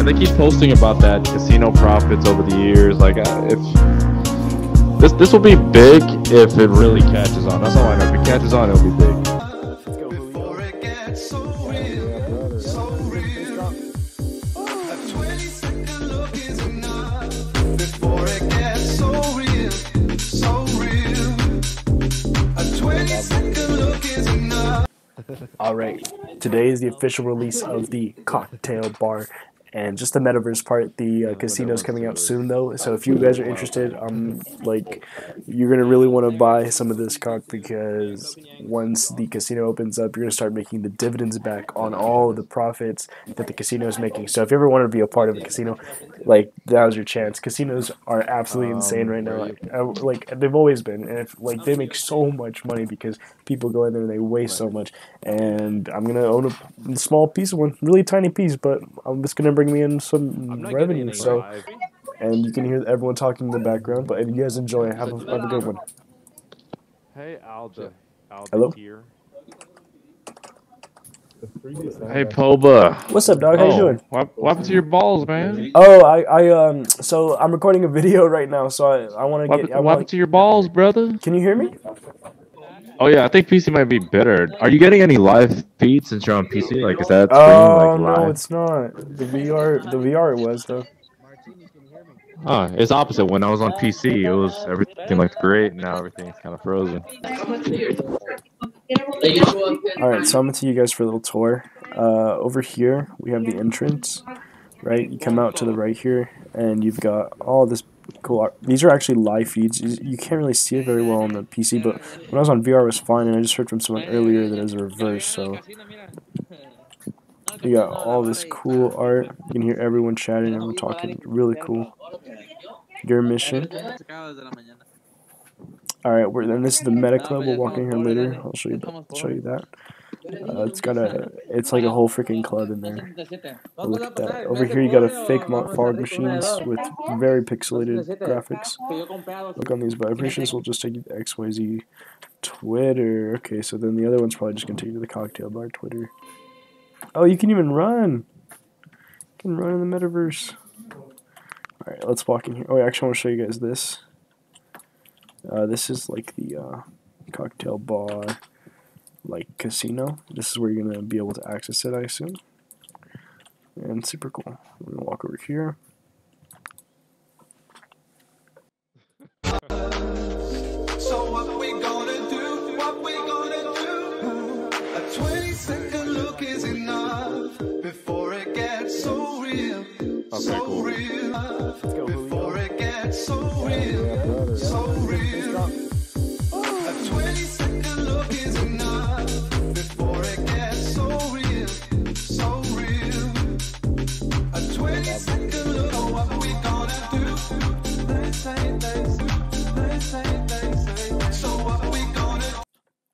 And they keep posting about that casino profits over the years. Like, uh, if this this will be big if it really catches on. That's all I know. If it catches on, it'll be big. Before it gets so real, so real. A 20 second look is enough. Before it gets so real, so real. A 20 second look is enough. All right, today is the official release of the cocktail bar and just the metaverse part. The uh, casino's coming out soon though, so if you guys are interested, um, like you're gonna really want to buy some of this cock because once the casino opens up, you're gonna start making the dividends back on all the profits that the casino is making. So if you ever want to be a part of a casino, like now's your chance. Casinos are absolutely insane right now. Like, I, like they've always been, and if like they make so much money because people go in there and they waste so much. And I'm gonna own a small piece of one, really tiny piece, but um, it's gonna bring me in some revenue. So, and you can hear everyone talking in the background. But if you guys enjoy, have a, have a good one. Hey, Alda. Alda Hello? here. Hey, Poba. What's up, dog? How you Oh, doing? What, what happened to your balls, man? Oh, I, I um, so I'm recording a video right now, so I, I want to What, get. happened- I what wanna, happened to your balls, brother? can you hear me? Oh yeah, I think PC might be better. Are you getting any live feeds since you're on PC? Like, is that stream Oh like no, live? it's not. The VR, the VR it was though. Huh, it's opposite. When I was on PC, it was everything looked great. Now everything's kind of frozen. All right, so I'm gonna take you guys for a little tour. Uh, over here we have the entrance, right? You come out to the right here, and you've got all this cool. These are actually live feeds. You can't really see it very well on the PC, but when I was on VR, it was fine. And I just heard from someone earlier that it was a reverse. So you got all this cool art. You can hear everyone chatting, everyone talking. Really cool. Your mission. All right, we're then. This is the Meta Club. We'll walk in here later. I'll show you. Show you that. Uh, it's got a. It's like a whole freaking club in there. Look at that. Over here, you got a fake fog machines with very pixelated graphics. Look on these vibrations. We'll just take you to XYZ Twitter. Okay, so then the other one's probably just gonna take you to the cocktail bar Twitter. Oh, you can even run. You can run in the metaverse. All right, let's walk in here. Oh, I actually want to show you guys this. Uh, this is like the uh, cocktail bar, like casino. This is where you're gonna be able to access it, I assume. And super cool. We're gonna walk over here. So what we gonna do? What we gonna do? A 20 second look is enough before it gets so real. so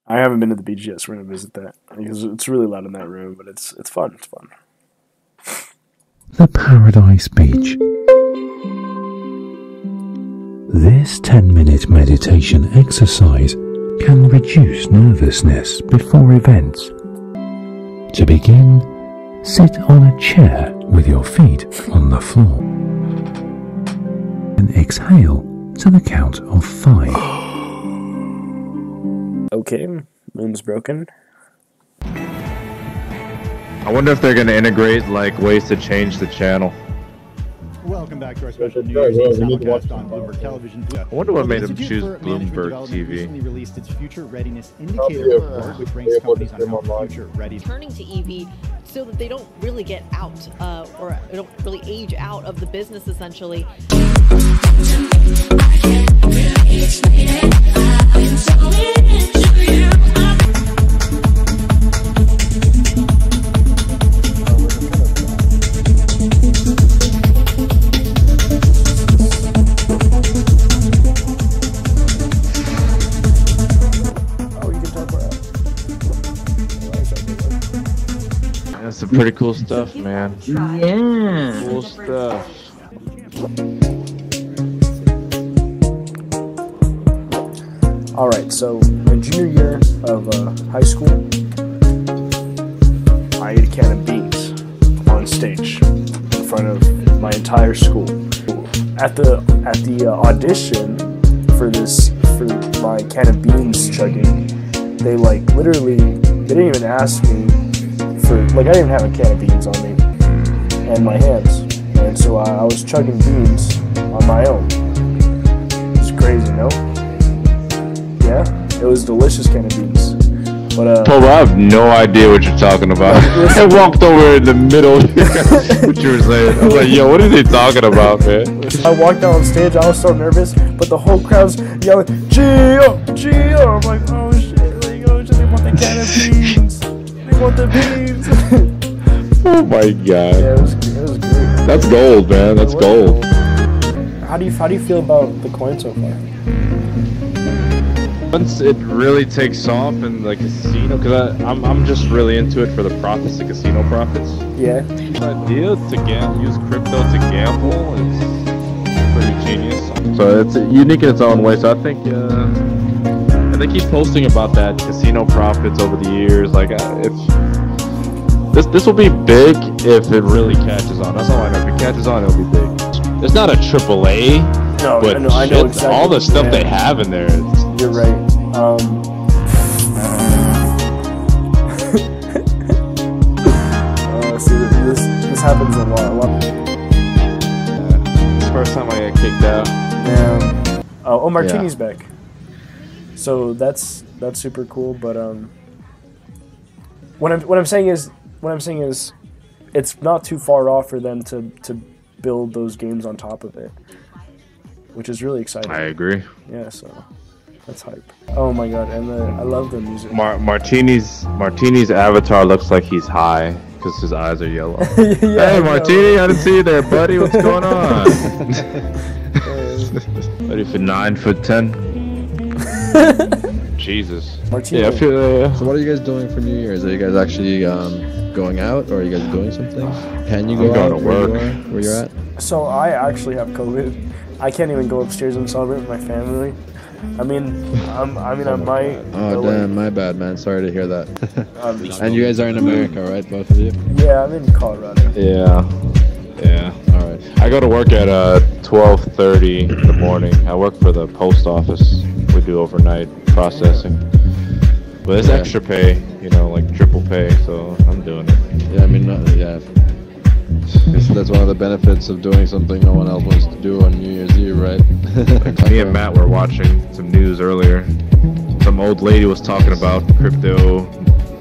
I haven't been to the beach yet, so we're gonna visit that because it's really loud in that room, but it's it's fun. It's fun. the Paradise Beach. This 10 minute meditation exercise can reduce nervousness before events. To begin, sit on a chair with your feet on the floor. And exhale to the count of 5. Okay, moon's broken. I wonder if they're gonna integrate like ways to change the channel. Welcome back to our special New Year's Eve simulcast on Bloomberg Television. I wonder what made them choose Bloomberg TV. recently released its Future Readiness Indicator report, which ranks companies on how future ready turning to EV so that they don't really get out uh, or don't really age out of the business essentially. Pretty cool stuff, man. Yeah. Cool stuff. All right, so my junior year of uh, high school, I ate a can of beans on stage in front front of my entire school. At the at the uh, audition for this for my can of beans chugging, they like literally they didn't even ask me for like I didn't have a can of beans on me and my hands, and so I, I was chugging beans on my own. It's crazy, no? Yeah, it was delicious can of beans. But uh, Poba, I have no idea what you're talking about. I walked over in the middle. what you were saying? I was like, yo, what are they talking about, man? I walked out on stage, I was so nervous, but the whole crowd's yelling, Gio, Gio! I'm like, oh shit, like, oh shit, they want the can of beans. They want the beans. Oh my yeah, god. it was, it was great. That's gold, man. That's gold. How do you how do you feel about the coin so far? Once it really takes off in the casino, because I'm, I'm just really into it for the profits, the casino profits. Yeah, The idea to gam- use crypto to gamble is pretty genius. So it's unique in its own way. So I think, uh, and they keep posting about that casino profits over the years. Like, uh, if this this will be big if it really catches on. That's all I know. If it catches on, it'll be big. It's not a triple A, no, but I know, I know shit, exactly. all the stuff yeah, they have in there. You're right. Um, uh, see, this this happens a lot. A lot. it's the first time I got kicked out. Yeah. Oh, oh, Martini's back. So that's that's super cool. But um, what I'm what I'm saying is what I'm saying is, it's not too far off for them to to build those games on top of it, which is really exciting. I agree. Yeah. So that's hype. Oh my god, and the I love the music. Mar- Martini's Martini's avatar looks like he's high because his eyes are yellow. yeah, hey know. Martini, I didn't see you there, buddy. What's going on? Ready for nine foot ten? Jesus. Martini. Yeah, I feel. Uh, So what are you guys doing for New Year's? Are you guys actually um, going out, or are you guys doing something? Can you I'm go going out to where you work. are, where you're at? So I actually have COVID. I can't even go upstairs and celebrate with my family. I mean, I'm, I mean, I might. Oh but, like, damn, my bad, man. Sorry to hear that. And you guys are in America, right, both of you? yeah, I'm in Colorado. yeah. Yeah. All right. I go to work at uh 12:30 in the morning. I work for the post office. We do overnight processing. But it's Yeah. extra pay, you know, like triple pay. So I'm doing it. Yeah, I mean, uh, yeah. Guess that's one of the benefits of doing something no one else wants to do on New Year's Eve, right? Me and Matt were watching some news earlier. Some old lady was talking about crypto,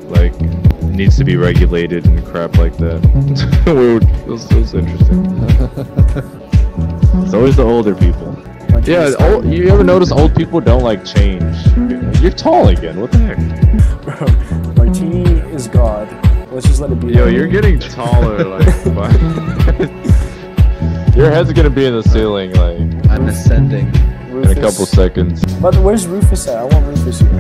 like needs to be regulated and crap like that. we were, it, was, it was interesting. it's always the older people. Yeah, old, you ever notice old people don't like change? You're tall again. What the heck? Martini is God. Let's just let it be. Yo, you're getting taller. Like, your head's gonna be in the ceiling like I'm ascending. Rufus. in a couple seconds. But where's Rufus at? I want Rufus here.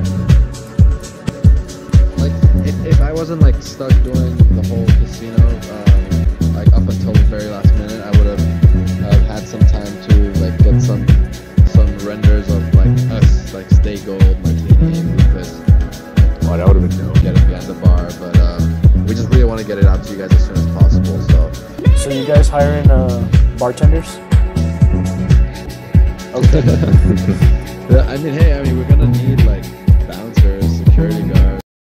Like, if, if I wasn't like stuck doing the whole casino, um, like up until the very last minute, I would have uh, had some time to like get some some want to get it out to you guys as soon as possible. So So you guys hiring uh, bartenders? Okay. I mean, hey, I mean, we're gonna need like